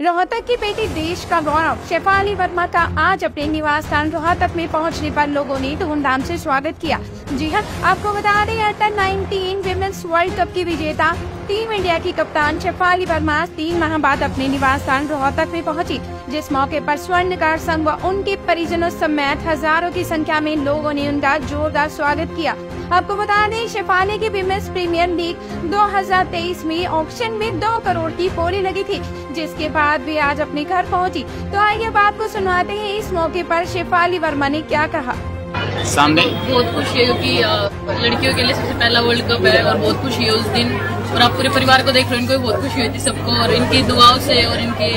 रोहतक की बेटी देश का गौरव, शेफाली वर्मा का आज अपने निवास स्थान रोहतक में पहुँचने पर लोगों ने धूमधाम से स्वागत किया। जी हाँ, आपको बता दें अंडर 19 विमेंस वर्ल्ड कप की विजेता, टीम इंडिया की कप्तान शेफाली वर्मा तीन माह बाद अपने निवास स्थान रोहतक में पहुँची, जिस मौके पर स्वर्णकार संघ व उनके परिजनों समेत हज़ारों की संख्या में लोगों ने उनका जोरदार स्वागत किया। आपको बता दें, शेफाली की विमेंस प्रीमियर लीग 2023 में ऑक्शन में दो करोड़ की बोली लगी थी, जिसके बाद वे आज अपने घर पहुँची। तो आइए बात को सुनवाते हैं इस मौके पर शेफाली वर्मा ने क्या कहा। सामने बहुत खुशी है क्योंकि लड़कियों के लिए सबसे पहला वर्ल्ड कप है और बहुत खुशी है उस दिन। और आप पूरे परिवार को देख रहे हो इनको भी बहुत खुशी हुई थी सबको और इनकी दुआओं से और इनकी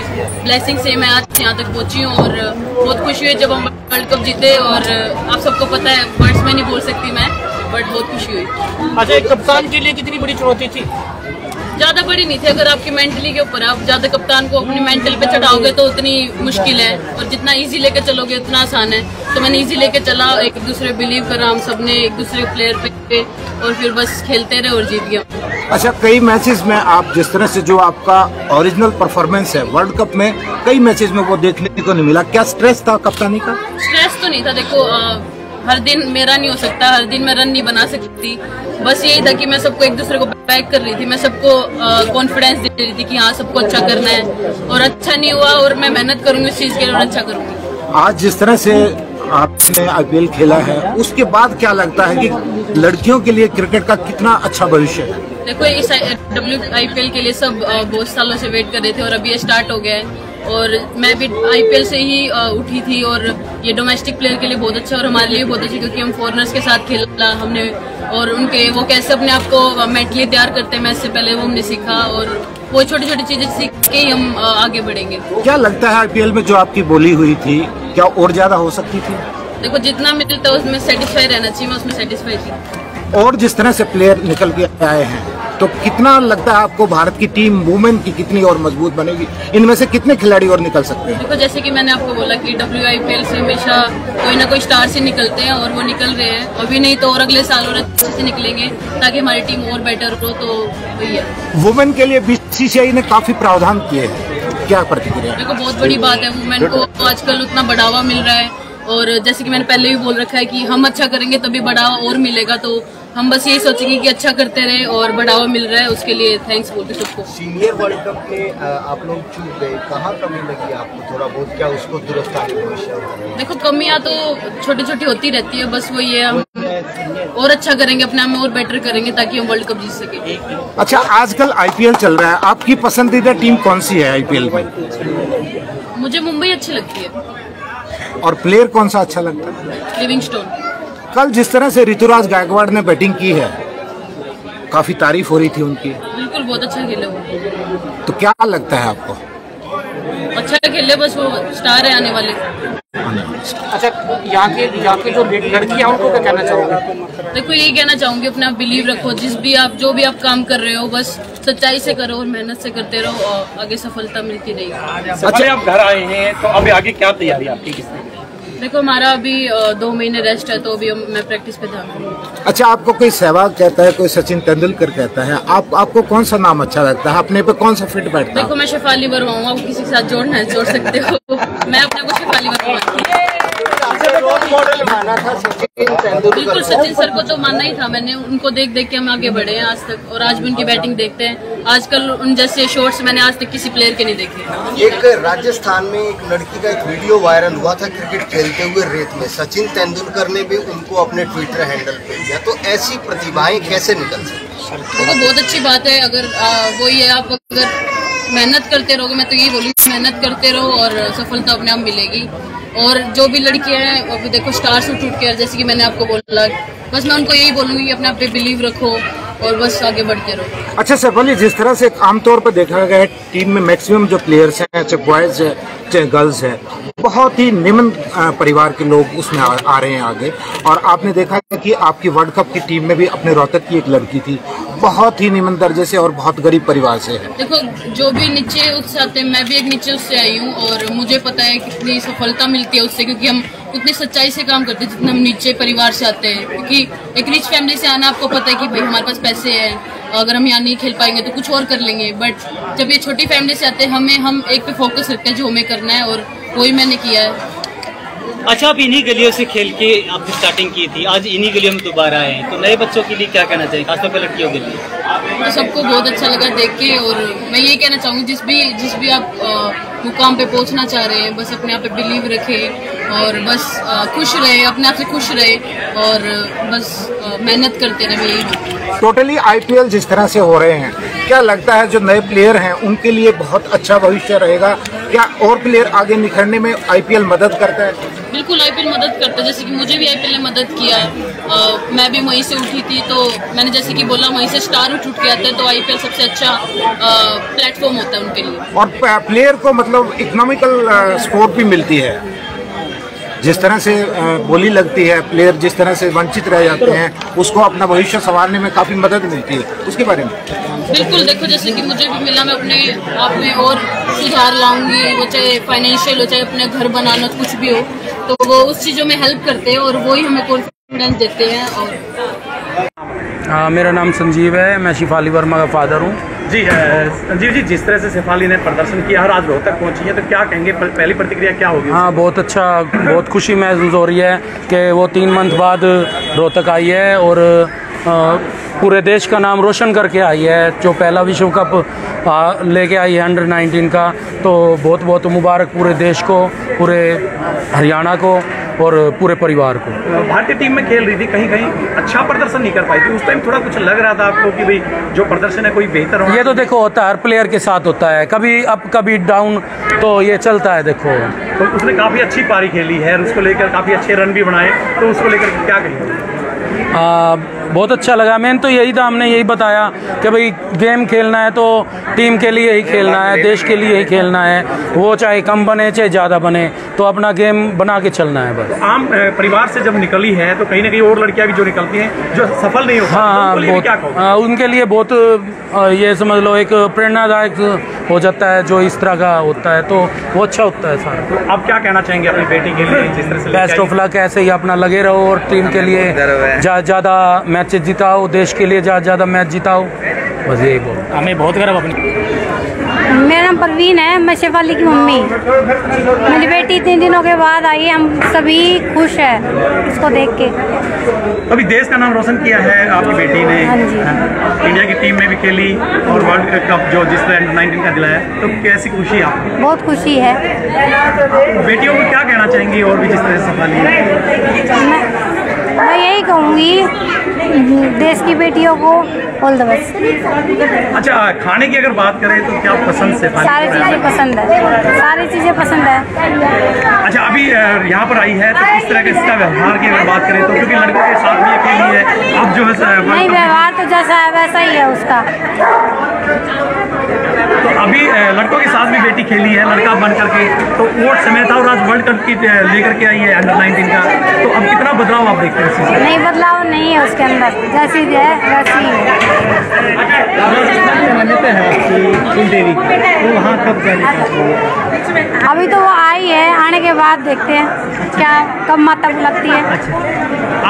ब्लेसिंग से मैं आज यहाँ तक पहुँची हूँ और बहुत खुशी हुई जब हम वर्ल्ड कप जीते और आप सबको पता है वर्ड्स में नहीं बोल सकती मैं बट बहुत खुशी हुई। अच्छा एक कप्तान के लिए कितनी बड़ी चुनौती थी? ज़्यादा बड़ी नहीं थी। अगर आपकी मेंटली के ऊपर आप ज़्यादा कप्तान को अपनी मेंटल पे चढ़ाओगे तो उतनी मुश्किल है। और जितना इजी लेके चलोगे उतना आसान है। तो मैंने इजी लेके चला एक दूसरे बिलीव करा हम सबने एक दूसरे प्लेयर पे और फिर बस खेलते रहे और जीत गया। अच्छा कई मैचेस में आप जिस तरह से जो आपका ओरिजिनल परफॉर्मेंस है वर्ल्ड कप में कई मैचेस में वो देखने को नहीं मिला। क्या स्ट्रेस था कप्तानी का? स्ट्रेस तो नहीं था देखो हर दिन मेरा नहीं हो सकता हर दिन मैं रन नहीं बना सकती। बस यही था कि मैं सबको एक दूसरे को बैक कर रही थी। मैं सबको कॉन्फिडेंस दे रही थी कि हाँ सबको अच्छा करना है। और अच्छा नहीं हुआ और मैं मेहनत करूँगी इस चीज़ के लिए और अच्छा करूँगी। आज जिस तरह से आपने आईपीएल खेला है उसके बाद क्या लगता है कि लड़कियों के लिए क्रिकेट का कितना अच्छा भविष्य है? देखो इस डब्ल्यू आईपीएल के लिए सब बहुत सालों से वेट कर रहे थे और अभी ये स्टार्ट हो गया है। और मैं भी आईपीएल से ही उठी थी और ये डोमेस्टिक प्लेयर के लिए बहुत अच्छा और हमारे लिए बहुत अच्छा क्योंकि हम फॉरनर्स के साथ खेला हमने और उनके वो कैसे अपने आप को मेंटली तैयार करते हैं मैं इससे पहले वो हमने सीखा और वो छोटी छोटी चीज़ें सीख के ही हम आगे बढ़ेंगे। क्या लगता है आईपीएल में जो आपकी बोली हुई थी क्या और ज़्यादा हो सकती थी? देखो जितना मिलता है उसमें सेटिस्फाई रहना चाहिए मैं उसमें सेटिस्फाई थी। और जिस तरह से प्लेयर निकल के आए हैं तो कितना लगता है आपको भारत की टीम वुमेन की कितनी और मज़बूत बनेगी? इनमें से कितने खिलाड़ी और निकल सकते हैं? देखो जैसे कि मैंने आपको बोला कि डब्ल्यू आई पी एल से हमेशा कोई ना कोई स्टार से निकलते हैं और वो निकल रहे हैं। अभी नहीं तो और अगले साल और अच्छे से निकलेंगे ताकि हमारी टीम और बेटर हो तो वही है। वुमेन के लिए बीसीसीआई ने काफ़ी प्रावधान किए हैं। क्या प्रतिक्रिया? देखो बहुत बड़ी बात है वुमेन को आजकल उतना बढ़ावा मिल रहा है। और जैसे कि मैंने पहले भी बोल रखा है कि हम अच्छा करेंगे तभी बढ़ावा और मिलेगा तो हम बस यही सोचेंगे कि अच्छा करते रहे और बढ़ावा मिल रहा है उसके लिए थैंक्स बोलते सबको। सीनियर वर्ल्ड कप में आप लोग चूक गए। कहाँ कमी लगी आपको थोड़ा बहुत? क्या उसको दुरुस्त? देखो कमियाँ तो छोटी छोटी होती रहती है बस वही है हम और अच्छा करेंगे अपने आप में और बेटर करेंगे ताकि हम वर्ल्ड कप जीत सके। अच्छा आजकल आईपीएल चल रहा है। आपकी पसंदीदा टीम कौन सी है आईपीएल में? मुझे मुंबई अच्छी लगती है। और प्लेयर कौन सा अच्छा लगता है? लिविंगस्टोन कल जिस तरह से ऋतुराज गायकवाड़ ने बैटिंग की है काफ़ी तारीफ़ हो रही थी उनकी। बिल्कुल बहुत अच्छा खेले वो। तो क्या लगता है आपको? अच्छा खेले बस वो स्टार है आने वाले। अच्छा यहाँ के यहाँ के जो लड़कियाँ उनको क्या कहना चाहोगे? देखो यही कहना चाहूँगी अपने आप बिलीव रखो। जिस भी आप जो भी आप काम कर रहे हो बस सच्चाई से करो और मेहनत से करते रहो और आगे सफलता मिलती रहेगी। अच्छा। आप घर आए हैं तो अभी आगे क्या तैयारी आपकी किस तरह की? देखो हमारा अभी दो महीने रेस्ट है तो अभी मैं प्रैक्टिस पे ध्यान अच्छा आपको कोई सहवाग कहता है कोई सचिन तेंदुलकर कहता है? आप आपको कौन सा नाम अच्छा लगता है? अपने पे कौन सा फिट बैठता है? देखो मैं शेफाली वर्मा हूँ आप किसी के साथ जोड़ना है जोड़ सकते हो। मैं अपने को शेफाली वर्मा रोल माना था सचिन तेंदुलकर बिल्कुल सचिन सर को तो मानना ही था मैंने। उनको देख देख के हम आगे बढ़े हैं आज तक। और आज भी उनकी बैटिंग देखते हैं। आजकल उन जैसे शॉट्स मैंने आज तक किसी प्लेयर के नहीं देखे। एक राजस्थान में एक लड़की का एक वीडियो वायरल हुआ था क्रिकेट खेलते हुए रेत में। सचिन तेंदुलकर ने भी उनको अपने ट्विटर हैंडल पे दिया तो ऐसी प्रतिभाएँ कैसे निकल सकती देखो बहुत अच्छी बात है। अगर वो ये आप अगर मेहनत करते रहोगे मैं तो यही बोलूँगी मेहनत करते रहो और सफलता अपने आप मिलेगी। और जो भी लड़कियाँ हैं अभी देखो स्टार से टूट के जैसे कि मैंने आपको बोला बस मैं उनको यही बोलूँगी अपने आप पे बिलीव रखो और बस आगे बढ़ते रहो। अच्छा सर बोलिए जिस तरह से आमतौर पर देखा गया है टीम में मैक्सिमम जो प्लेयर्स हैं चाहे बॉयज़ है चाहे गर्ल्स है बहुत ही निम्न परिवार के लोग उसमें आ, आ रहे हैं आगे। और आपने देखा कि आपकी वर्ल्ड कप की टीम में भी अपने रोहतक की एक लड़की थी बहुत ही निम्न दर्जे से और बहुत गरीब परिवार से है। देखो, जो भी नीचे उससे आते हैं, मैं भी एक नीचे उससे आई हूँ और मुझे पता है कितनी सफलता मिलती है उससे, क्योंकि हम उतनी सच्चाई से काम करते हैं, जितना हम नीचे परिवार से आते हैं। क्योंकि एक रिच फैमिली से आना आपको पता है कि भाई हमारे पास पैसे हैं, अगर हम यहाँ नहीं खेल पाएँगे तो कुछ और कर लेंगे। बट जब ये छोटी फैमिली से आते हैं, हमें, हम एक पे फोकस रखते हैं जो हमें करना है और वही मैंने किया है। अच्छा आप इन्हीं गलियों से खेल के आपने स्टार्टिंग की थी। आज इन्हीं गलियों में दोबारा आए हैं। तो नए बच्चों के लिए क्या कहना चाहिए खासतौर पर लड़कियों के लिए? तो सबको बहुत अच्छा लगा देख के और मैं यही कहना चाहूँगी जिस भी जिस भी आप मुकाम पे पहुँचना चाह रहे हैं बस अपने आप पे बिलीव रखें और बस खुश रहे अपने आप से खुश रहे और बस मेहनत करते रहे मैं यही। टोटली आईपीएल जिस तरह से हो रहे हैं क्या लगता है जो नए प्लेयर हैं उनके लिए बहुत अच्छा भविष्य रहेगा? क्या और प्लेयर आगे निखरने में आईपीएल मदद करता है? बिल्कुल आईपीएल मदद करता है जैसे कि मुझे भी आईपीएल ने मदद किया। अ, मैं भी वहीं से उठी थी तो मैंने जैसे कि बोला वहीं से स्टार उठ उठ के आता है तो आईपीएल सबसे अच्छा प्लेटफॉर्म होता है उनके लिए। और प्लेयर को मतलब इकोनॉमिकल सपोर्ट भी मिलती है। जिस तरह से बोली लगती है प्लेयर जिस तरह से वंचित रह जाते हैं उसको अपना भविष्य संवारने में काफ़ी मदद मिलती है। उसके बारे में? बिल्कुल देखो जैसे कि मुझे भी मिला मैं अपने आप में और सुधार लाऊँगी वो चाहे फाइनेंशियल हो चाहे अपने घर बनाना कुछ भी हो। तो वो उस चीज़ों में हेल्प करते हैं और वो ही हमें कॉन्फिडेंस देते हैं और हाँ मेरा नाम संजीव है मैं शिफाली वर्मा का फादर हूँ। जी संजीव जी जिस तरह से शिफाली ने प्रदर्शन किया और आज रोहतक पहुँची है तो क्या कहेंगे पहली प्रतिक्रिया क्या होगी हाँ बहुत अच्छा बहुत खुशी महसूस हो रही है कि वो तीन मंथ बाद रोहतक आई है और पूरे देश का नाम रोशन करके आई है जो पहला विश्व कप लेके आई है अंडर 19 का। तो बहुत बहुत मुबारक पूरे देश को पूरे हरियाणा को और पूरे परिवार को। भारतीय टीम में खेल रही थी कहीं कहीं अच्छा प्रदर्शन नहीं कर पाई थी। उस टाइम थोड़ा कुछ लग रहा था आपको कि भाई जो प्रदर्शन है कोई बेहतर हो ये तो देखो होता है हर प्लेयर के साथ होता है। कभी अप कभी डाउन तो ये चलता है देखो। तो उसने काफ़ी अच्छी पारी खेली है उसको लेकर काफ़ी अच्छे रन भी बनाए। तो उसको लेकर क्या कहेंगे? आ, बहुत अच्छा लगा। मैंने तो यही था हमने यही बताया कि भाई गेम खेलना है तो टीम के लिए ही खेलना है देश के लिए ही खेलना है। वो चाहे कम बने चाहे ज़्यादा बने तो अपना गेम बना के चलना है बस। आम परिवार से जब निकली है तो कहीं ना कहीं और लड़कियाँ भी जो निकलती हैं जो सफल नहीं हो हाँ तो हाँ उनको क्या बहुत कहोगे? उनके लिए बहुत ये समझ लो एक प्रेरणादायक हो जाता है जो इस तरह का होता है तो वो अच्छा होता है सारा। तो आप क्या कहना चाहेंगे अपनी बेटी के लिए जिस तरह से बेस्ट ऑफ़ लक ऐसे ही अपना लगे रहो और टीम के लिए ज़्यादा मैचेस जिताओ देश के लिए ज़्यादा ज़्यादा मैच जिताओ। बस यही बोल। हमें बहुत गर्व अपनी। मेरा नाम परवीन है मैं शेफाली की मम्मी। मेरी बेटी इतने दिनों के बाद आई हम सभी खुश है उसको देख के। अभी देश का नाम रोशन किया है आपकी बेटी ने। हाँ जी। इंडिया की टीम में भी खेली और वर्ल्ड कप जो जिस तरह नाइनटीन का दिलाया तो कैसी खुशी है आपको? बहुत खुशी है। बेटियों को क्या कहना चाहेंगी और भी जिस तरह से संभाली है मैं मैं यही कहूँगी देश की बेटियों को ऑल द बेस्ट अच्छा खाने की अगर बात करें तो क्या पसंद से सारी चीज़ें पसंद है। सारी चीज़ें पसंद है। अच्छा अभी यहाँ पर आई है तो किस तरह के इसका व्यवहार की अगर बात करें तो क्योंकि लड़कों के साथ भी अकेली है अब जो है नहीं व्यवहार तो जैसा है वैसा ही है उसका। तो अभी लड़कों के साथ भी बेटी खेली है लड़का बन करके। तो वोट समय था और आज वर्ल्ड कप की लेकर के आई है अंडर 19 का। तो अब कितना बदलाव आप देखते हैं? नहीं बदलाव नहीं है उसके अंदर। जैसी है वैसी है अभी तो वो आई है आने के बाद देखते हैं क्या कब माता बुलाती है।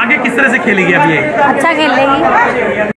आगे किस तरह से खेलेगी अब ये? अच्छा खेलेगी।